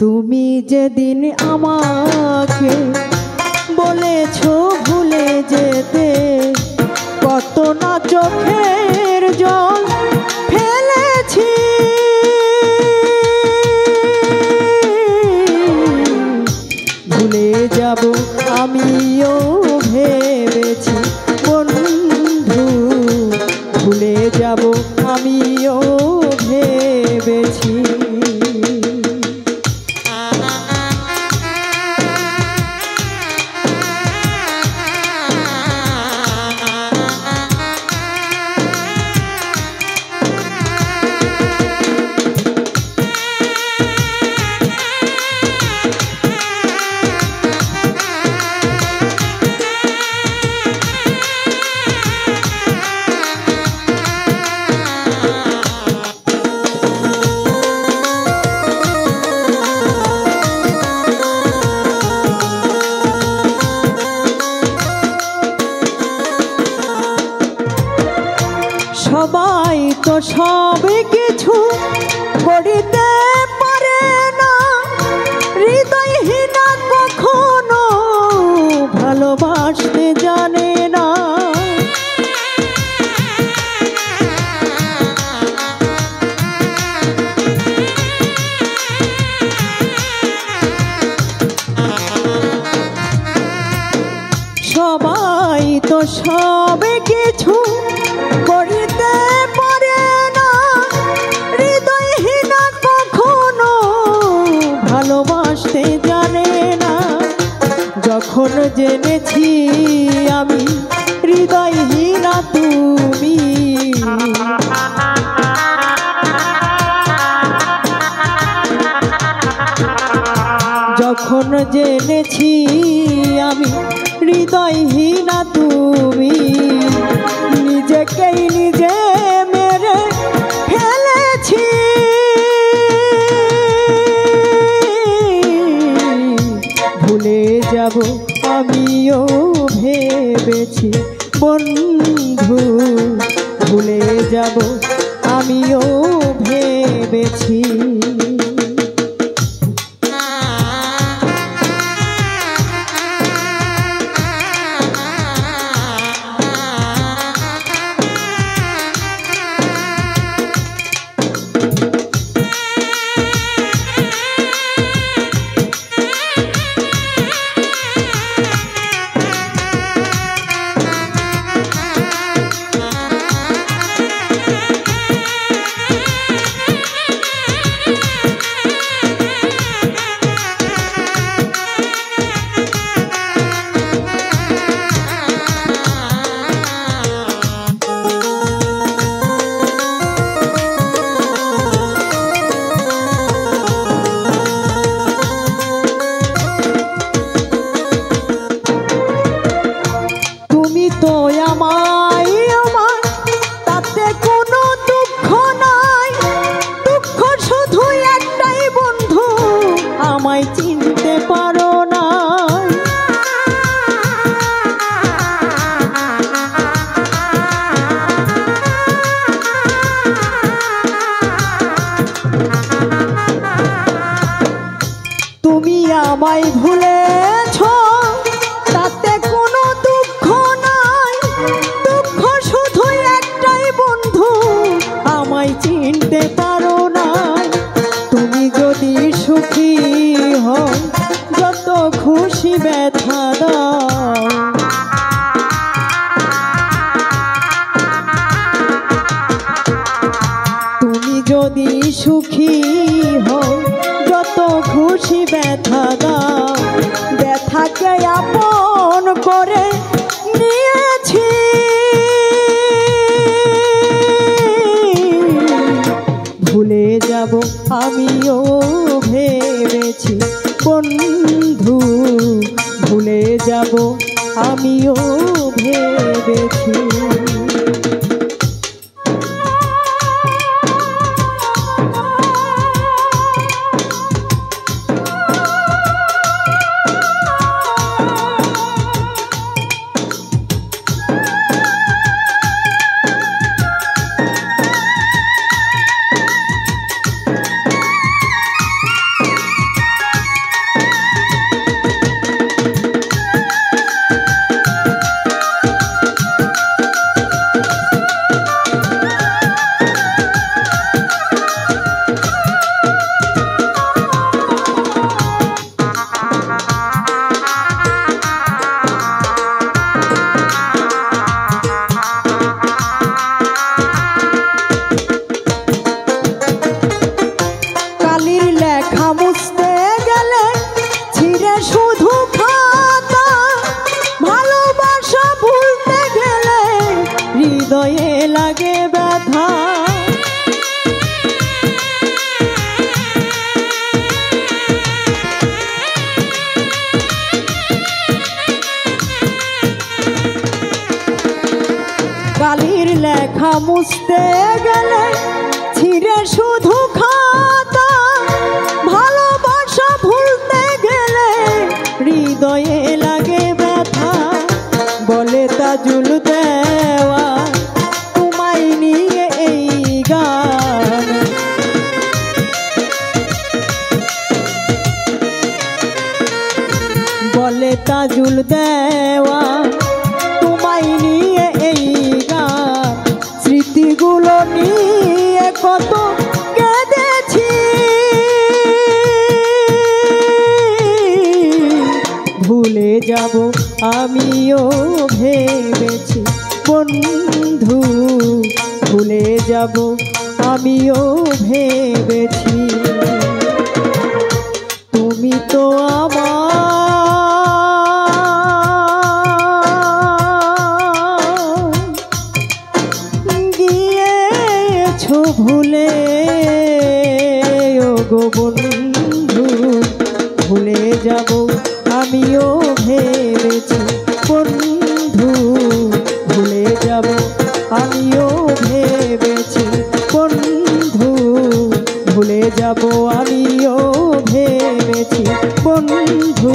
তুমি যেদিন আমাকে বলেছ ভুলে যেতে, কত না চোখের জল ফেলেছি। ভুলে যাব আমিও ভেবেছি, বন্ধু, ভুলে যাব আমিও ভেবেছি। তো সব কিছু করিতে জেনেছি আমি, হৃদয়হীনা তুমি। নিজেকেই নিজে মেরে ফেলেছি। ভুলে যাব আমিও ভেবেছি, বন্ধু। ভুলে যাব আমিও ভেবেছি। চিনতে পারো না। তুমি আমায় ভুলেছ। তুমি যদি সুখী হও, যত খুশি ব্যথা দাও। ব্যথাকে আপন করে নিয়েছি। ভুলে যাব আমিও ভেবেছি। বন্ধু ভুলে যাব আমিও ভেবেছি। হৃদয়ে লাগে ব্যথা। কালির লেখা মুছতে গেলে ছিঁড়ে শুধু খাতা। ভালোবাসা ভুলতে গেলে হৃদয়ে লাগে ব্যথা। বলে তাজুল দেওয়া বলে দেওয়া। তোমায় নিয়ে এই গান, স্মৃতিগুলো নিয়ে কত কেঁদেছি। ভুলে যাব আমিও ভেবেছি, বন্ধু, ভুলে যাব আমিও ভেবেছি। তুমি তো আমার আমিও ভেবেছি বন্ধু ভুলে যাব? আমিও ভেবেছি বন্ধু ভুলে যাব? আমিও ভেবেছি বন্ধু